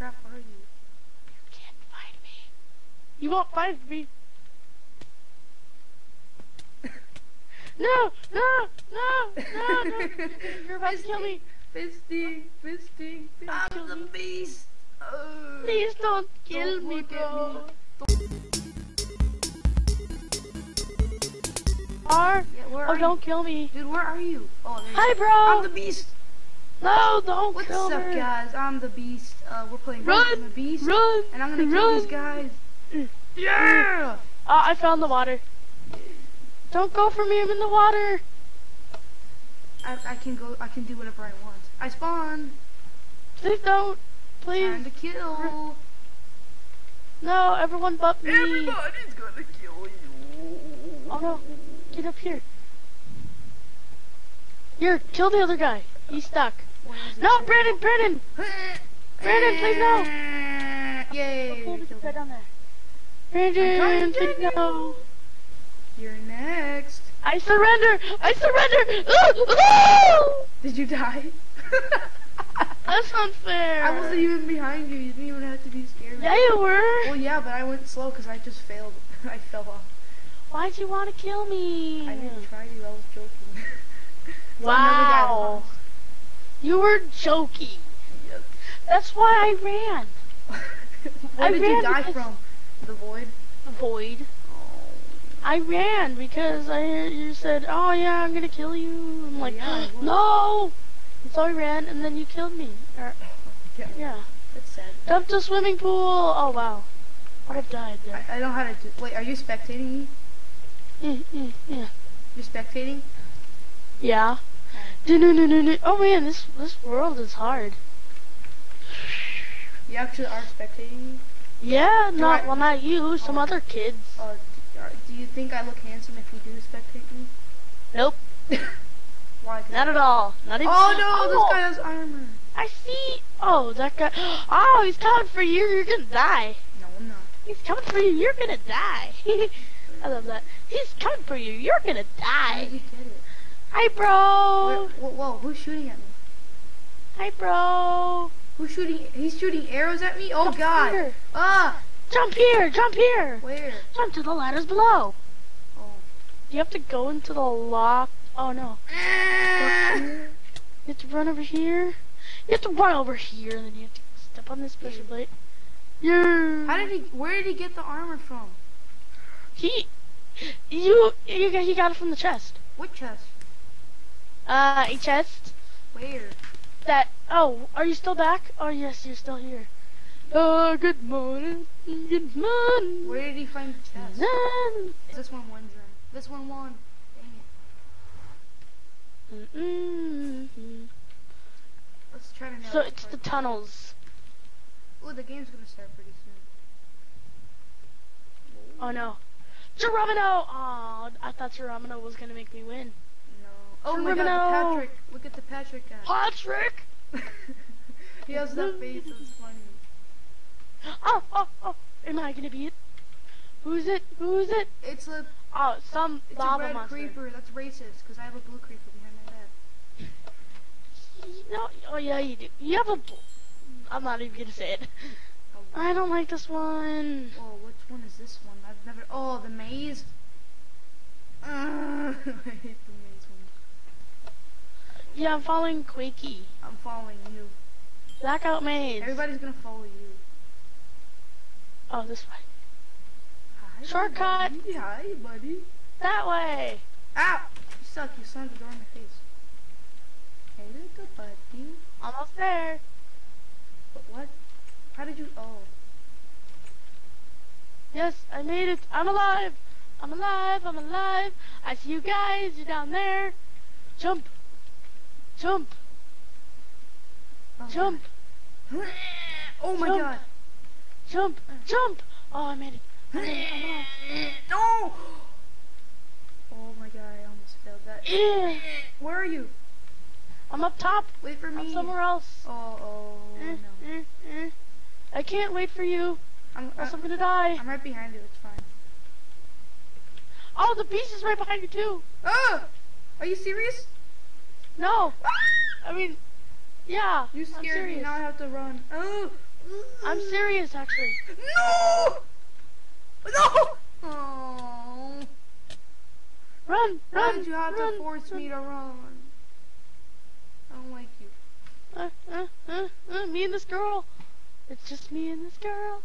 crap are you? You can't find me. You won't find me. No, no, no, no, no. You're about to kill me. Fisting, fisting, fisting. I'm the beast. Oh. Please don't kill Don't me, bro. Are? Yeah, where Oh, are don't kill me. Dude, where are you? Oh, there Hi, bro. I'm the beast. No, don't What's kill up, me. guys? I'm the beast. Uh, we're playing Run, the beast. Run. And I'm gonna kill run. these guys. Yeah. Oh, I found the water. Don't go for me. I'm in the water. I, I can go. I can do whatever I want. I spawn! Please don't. Please. Time to kill. No, everyone but me. Everybody's gonna kill you. Oh no. Get up here. Here, kill the other guy. He's stuck. Where is it? No, Brandon, Brandon. Brandon, please no. Yay. Pull the killed down there. I'm Brandon, coming, please Brandon. no. You're next. I surrender. I surrender. Ooh, ooh! Did you die? That's unfair. I wasn't even behind you. You didn't even have to be scared. Yeah, you were. Well, yeah, but I went slow because I just failed. I fell off. Why'd you want to kill me? I didn't try to. I was joking. So Wow. You were joking. That's why I ran. Where I did you die from? The void? The void. Oh. I ran because I you said, "Oh yeah, I'm gonna kill you." I'm like, yeah, "No!" And so I ran, and then you killed me. Or, Yeah, yeah. that's sad. Dump the swimming pool. Oh wow. I would have died there. I, I know how to do. Wait, are you spectating me? Mm, mm, yeah. You're spectating? Yeah. No, no, no, no, no. Oh man, this this world is hard. You actually are spectating me? Yeah, not I- well, not you. Some Oh. other kids. Uh, do you think I look handsome if you do spectate me? Nope, Why? not at all. Not even. Oh no, Oh, this guy has armor. I see. Oh, that guy. Oh, he's coming for you. You're gonna die. No, I'm not. He's coming for you. You're gonna die. I love that. He's coming for you. You're gonna die. you get it? Hi, bro. Where, whoa, whoa, who's shooting at me? Hi, bro. Who's shooting? He's shooting arrows at me? Oh Jump god. Here. Ah! Jump here. Jump here. Where? Jump to the ladders below. Oh. You have to go into the lock. Oh no. You have to run over here. You have to run over here, and then you have to step on this pressure plate. Yeah. How did he, where did he get the armor from? he? You, you got, he got it from the chest. What chest? Uh, a chest Where? That. Oh, are you still back? Oh yes, you're still here. Uh, good morning. Good morning. Where did he find the chest? This one won. This one won. Dang it. Mm-mm. Let's try to So it's the tunnels. Oh, the game's gonna start pretty soon. Oh no. Geronimo! Oh, I thought Geronimo was gonna make me win. Oh my god. Patrick. Look at the Patrick guy. Patrick! he has that face that's funny. Oh, oh, oh. Am I gonna be it? Who's it? Who's it? It's a Oh, some it's lava a red monster. creeper. That's racist because I have a blue creeper behind my back. No, oh yeah, you do. You have a. I'm not even gonna say it. Oh, I don't like this one. oh, which one is this one? I've never. Oh, the maze. Uh, I hate the maze one. Yeah, I'm following Quakey. I'm following you. Blackout maze. Everybody's gonna follow you. Oh, this way. Hi, Shortcut. Buddy. Hi, buddy. That way. Ow! You suck. You slammed the door in my face. Hey, little buddy. Almost there. But what? How did you? Oh. Yes, I made it. I'm alive. I'm alive. I'm alive. I see you guys. You're down there. Jump. Jump. oh Jump. God. Oh my Jump. god. Jump. Jump. Oh, I made it. I made it. No! Oh my god, I almost failed that. Yeah. Where are you? I'm up top. Wait for me. I'm somewhere else. Oh, oh Eh, no. eh, eh. I can't wait for you, I'm, else I'm I'm, gonna die. I'm right behind you, it's fine. Oh, the beast is right behind you too. Ah! Are you serious? No, I mean, yeah. You scared me, now I have to run. Oh! I'm serious, actually. No! No! Oh. Run, Why run, did you have run, to force run. me to run? I don't like you. Uh, uh, uh, uh, me and this girl. It's just me and this girl.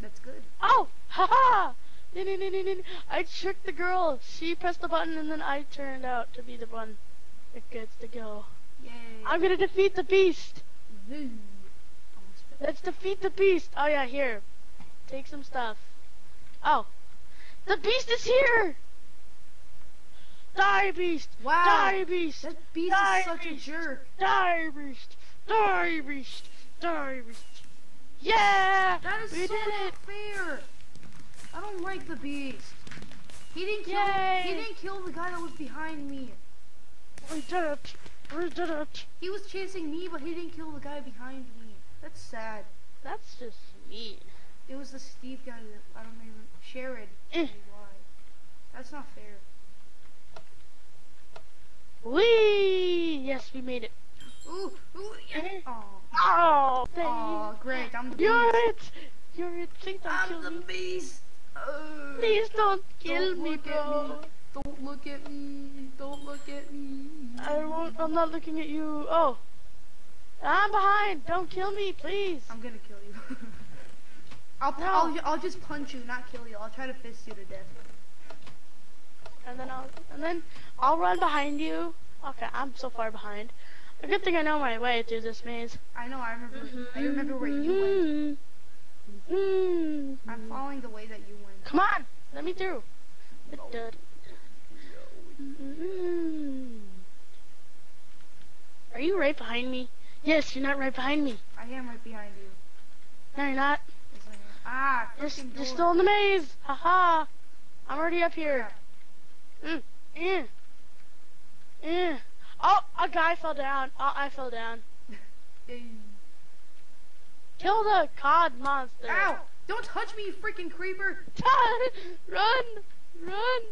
That's good. Oh, haha! No. I tricked the girl. She pressed the button, and then I turned out to be the one that gets to go. Yay. I'm gonna defeat the beast. Zoo. Almost fell. Let's defeat the beast. Oh yeah, here. Take some stuff. Oh, the beast is here. Die, beast. Wow. Die, beast. That beast Die, is such a jerk. Die, beast. Die, beast. Die, beast. Yeah! That is we so did not it. fair. I don't like the beast. He didn't kill. Yay. He didn't kill the guy that was behind me. We did it. We did it. He was chasing me, but he didn't kill the guy behind me. That's sad. That's just mean. It was the Steve guy that I don't even. Sherrod. Eh. Why? That's not fair. Wee! Yes, we made it. Ooh, ooh, yeah. Eh. Oh, Oh, oh, great! I'm the beast. You're it. You're it. Please don't I'm kill the me. beast. Uh, Please don't kill don't me, look bro. At me. Don't look at me. Don't look at me. I won't. I'm not looking at you. Oh, I'm behind. Don't kill me, please. I'm gonna kill you. I'll, No. I'll, I'll just punch you, not kill you. I'll try to fist you to death. And then I'll and then I'll run behind you. Okay, I'm so far behind. A good thing I know my way through this maze. I know. I remember. I remember where you went. Mm-hmm. I'm following the way that you went. Come on, let me through. Mm. Are you right behind me? Yes, you're not right behind me. I am right behind you. No, you're not. Yes, I am. Ah, You're, you're still in the maze. Haha. I'm already up here. Mm. Eh. Eh. Oh, a guy fell down. Oh, I fell down. Kill the cod monster. Ow! Don't touch me, you freaking creeper! Run! Run!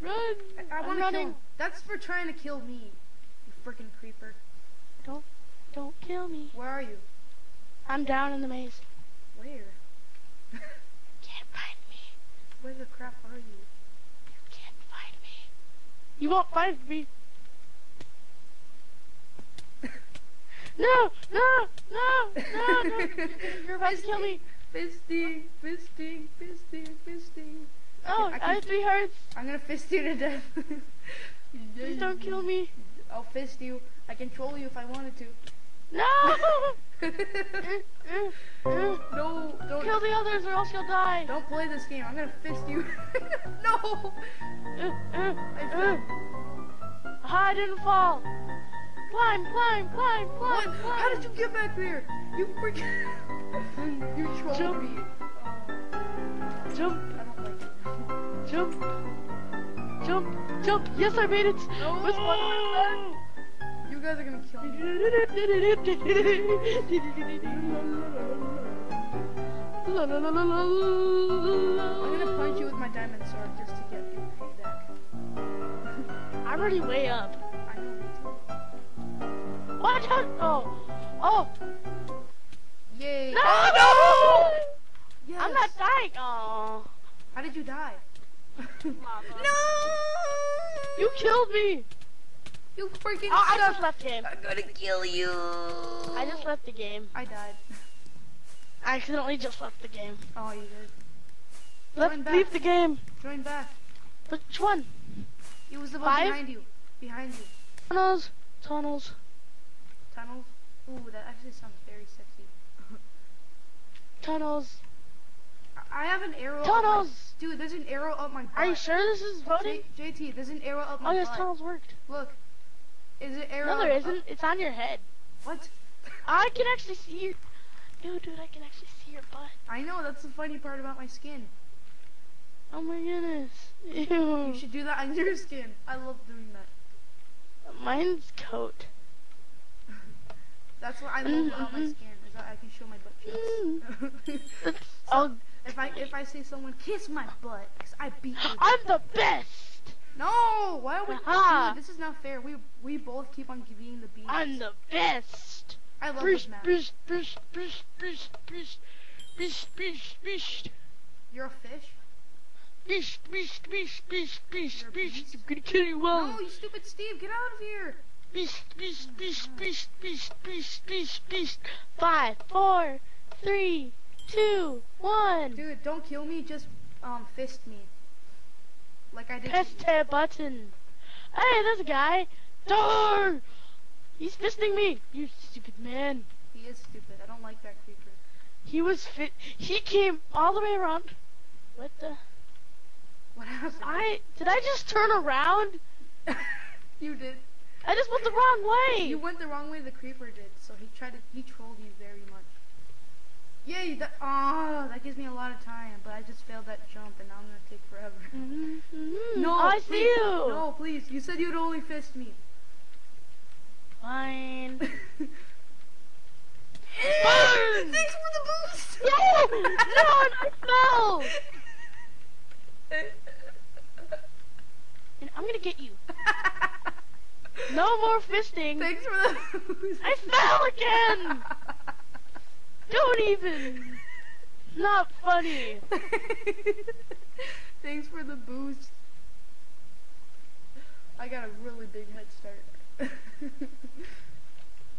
Run! I, I I'm want to running. kill. That's for trying to kill me, you freaking creeper. Don't, don't kill me. Where are you? I'm down in the maze. Where? Can't find me. Where the crap are you? You can't find me. You won't find me. No, no, no, no, no. You're about to kill me. Fisting, fisting, fisting, fisting. Oh, I I have three hearts. I'm gonna fist you to death. Please don't kill me. I'll fist you. I control you if I wanted to. No! No, don't. Kill the others or else you'll die. Don't play this game. I'm gonna fist you. no. Uh. Ah, I didn't fall. Climb, climb, climb, What? climb, climb. How did you get back there? You freaking. you trolled Jump. me. Jump, jump, jump, jump. Yes, I made it. No. Which one was You guys are gonna kill me. La, la, la, la, la, I'm gonna punch you with my diamond sword just to get you payback. I'm already way up. I know me too. Watch out! Oh, oh, Yay. no, no! Yes. I'm not dying. Oh, How did you die? Lava. no! you killed me. You freaking Oh, I just left game. I'm gonna kill you. I just left the game. I died. I accidentally just left the game. Oh, you did. Let's leave the game. Join back. Which one? It was the one Five? behind you. Behind you. Tunnels. Tunnels. Tunnels. Ooh, that actually sounds very sexy. Tunnels. I- have an arrow. Up Tunnels. my, dude, there's an arrow up my butt. Are you sure this is voting? J- JT, there's an arrow up my Oh yes, butt. tunnels worked. Look. Is it arrow? No, there up- isn't. It's on your head. What? I can actually see your. No, dude, I can actually see your butt. I know. That's the funny part about my skin. Oh my goodness. You should do that on your skin. I love doing that. Mine's coat. That's what I love about my mm-hmm. skin. Is that I can show my butt cheeks. Mm. That's, oh, if I if I see someone kiss my butt, cause I beat you. I'm the best. No, why are we? Uh This is not fair. We we both keep on being the beast. I'm the best. I love beast, this map. Beast, beast, beast, beast, beast, beast, beast, beast. You're a fish. Beast, beast, beast, beast, beast, beast. beast. I'm gonna kill you all. No, you stupid Steve, get out of here. Beast, beast, beast, beast, beast, beast, beast, beast. Five, four, three two, one. Dude, don't kill me, just um fist me. Like I did. Press that button. Hey, there's a guy. Darn! He's fisting me. You stupid man. He is stupid. I don't like that creeper. He was fit. He came all the way around. What the? What happened? I did I just turn around? you did. I just went the wrong way. You went the wrong way the creeper did, so he tried to he trolled you very much. Yay! That ah, that gives me a lot of time, but I just failed that jump, and now I'm gonna take forever. Mhm, mhm. No, I please, see you. No, please. You said you'd only fist me. Fine. Thanks for the boost. No! No! I fell. And I'm gonna get you. No more fisting. Thanks for the boost. I fell again. Don't even. Not funny. Thanks for the boost. I got a really big head start.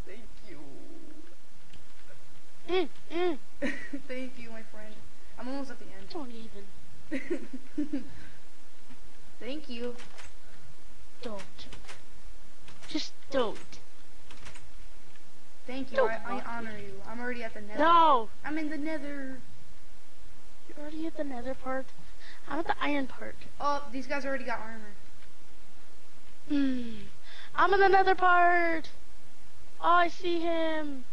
Thank you. Mm, mm. Thank you, my friend. I'm almost at the end. Don't even. Thank you. Don't. Just don't. Thank you. I, I honor you. I'm already at the nether. No. I'm in the nether. You're already at the nether part. I'm at the iron part. Oh, these guys already got armor. Hmm. I'm in the nether part. Oh, I see him.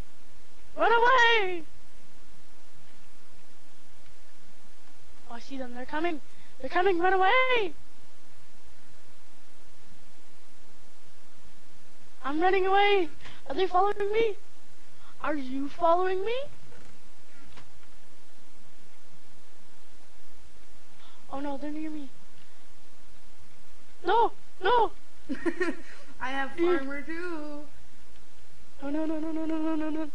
Run away! Oh, I see them. They're coming. They're coming. Run away! I'm running away. Are they following me? Are you following me? Oh no, they're near me. No, no, I have armor too. no, no, no, no, no, no, no, no, no,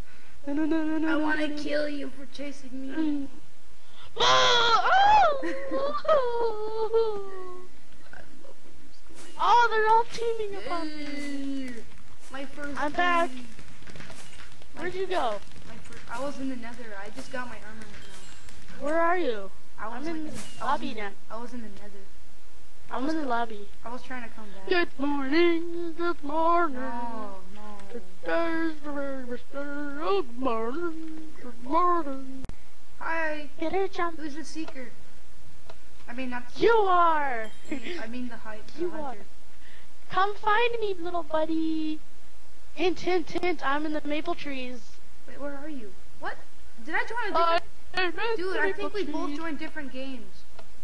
no, no, no, no, no. I wanna no. kill you for chasing me. Mm. Oh! I love when you squeak. oh, they're all teaming up on me. My first. I'm back. Where'd you go? First. I was in the nether. I just got my armor right now. Where are you? I was I'm in like, the I was lobby in the- now. I was in the nether. I'm in the lobby. I was trying to come back. Good morning, good morning. No, no. Today's the very. Good morning, good morning. Hi. Better jump. Who's the seeker? I mean, not. You are. I mean the. The You are. Come find me, little buddy. Hint, hint, hint. I'm in the maple trees. Wait, where are you? What? Did I join a Uh. Dude, I think we both joined different games.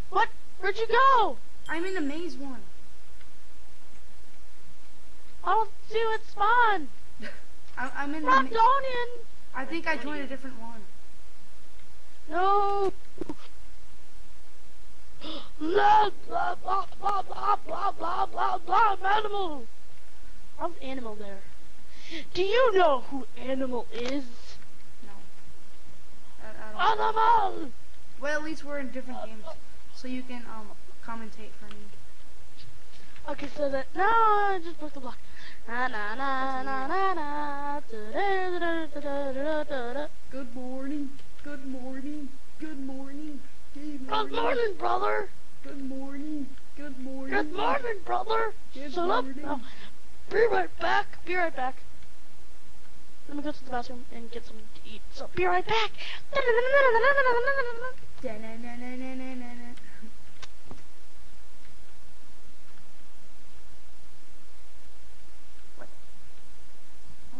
What? Where'd you go? I'm in the maze one. I don't see what spawn. I, I'm in the. Ma- going in. I think I joined a different one. No. Blah blah blah blah blah blah blah blah blah. I'm animal. I'm animal there. Do you know who animal is? No. I, I don't. Animal. Well, at least we're in different games, so you can um commentate for me. Okay, so that no, I just broke the block. Na na na na na na. da, da. Good morning. Good morning. Good morning. Good Good morning, brother. Good morning. Good morning. Good morning, brother. Good Shut up. morning. Be right back. Be right back. Let me go to the bathroom and get something to eat. So be right back. Da-na-na-na-na-na-na-na. What? Oh.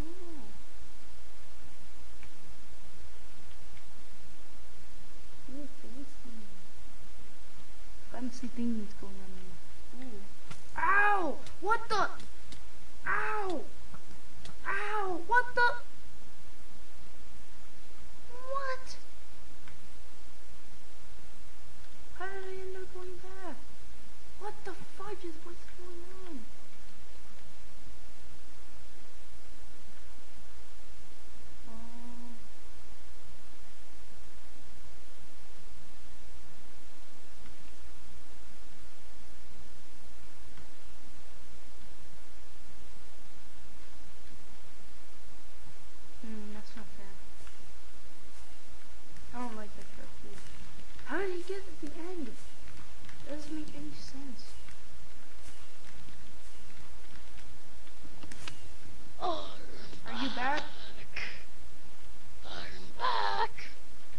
Ooh, fancy. Fancy things going on there. Ooh. Ow! What the? Ow! Ow! What the? What? How did I end up going back? What the fudge is what's going on?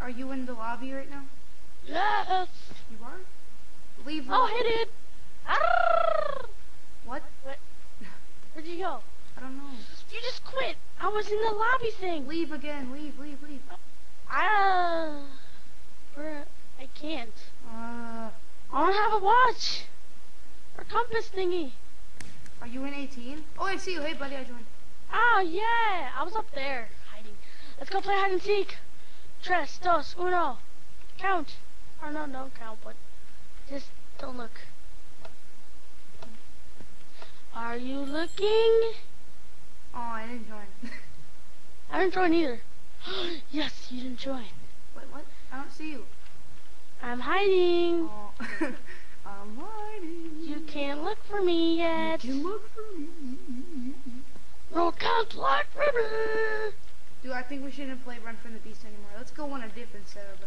Are you in the lobby right now? Yes. You are? Leave. Oh, the- hit it. Ah! What? Where'd you go? I don't know. You just quit. I was in the lobby thing. Leave again. Leave. Leave. Leave. Ah. Where? I can't. Uh, I don't have a watch. Or compass thingy. are you in 18? Oh, I see you. Hey, buddy, I joined. Oh yeah, I was up there hiding. Let's go play hide and seek. Tres, dos, uno. Count. Or no, don't count, but just don't look. Are you looking? Oh, I didn't join. I didn't join either. yes, you didn't join. Wait, what? I don't see you. I'm hiding. Oh, I'm hiding. You can't look for me yet. You can look for me. No count like river. Dude, I think we shouldn't play Run from the Beast anymore. Let's go on a different server.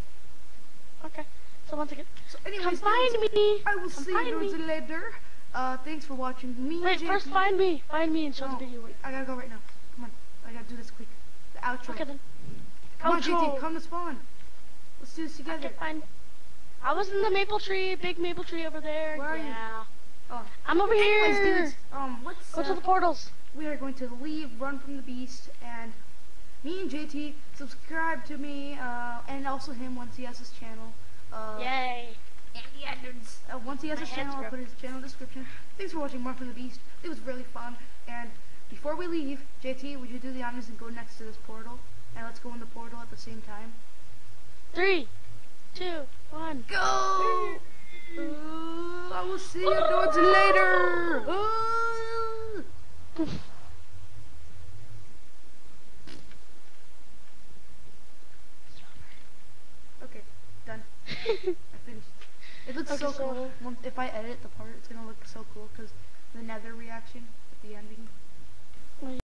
Okay. So once again, So, anyways, come find me. I will Come see you later. Uh, thanks for watching me. Wait, first find me. Find me and show No, the video. I gotta go right now. Come on, I gotta do this quick. The outro. Okay then. Come on, Outro. JT, come to spawn. Let's do this together. can find. I was in the maple tree, big maple tree over there. Where are you? yeah. Oh, I'm over here. dudes, um, what's Go to uh, the portals. we are going to leave Run from the Beast and me and JT subscribe to me uh, and also him once he has his channel. Uh, Yay. Uh, once he has My his channel, I'll put his channel description. Thanks for watching Run from the Beast. It was really fun. And before we leave, JT, would you do the honors and go next to this portal? And let's go in the portal at the same time. Three, two, one. Go! Uh, I will see you dudes later. Uh. Okay, done. I finished. It looks Okay, so so- cool. Once- If I edit the part, it's gonna look so cool because the nether reaction at the ending.